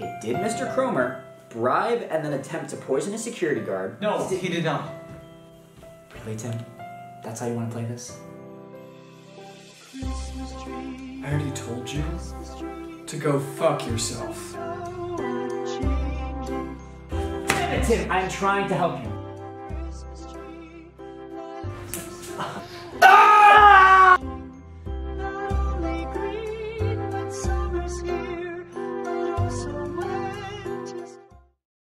Okay, did Mr. Cromer bribe and then attempt to poison a security guard? No, he did not. Really, Tim? That's how you want to play this? I already told you to go fuck yourself. Damn Tim, I'm trying to help you. ah!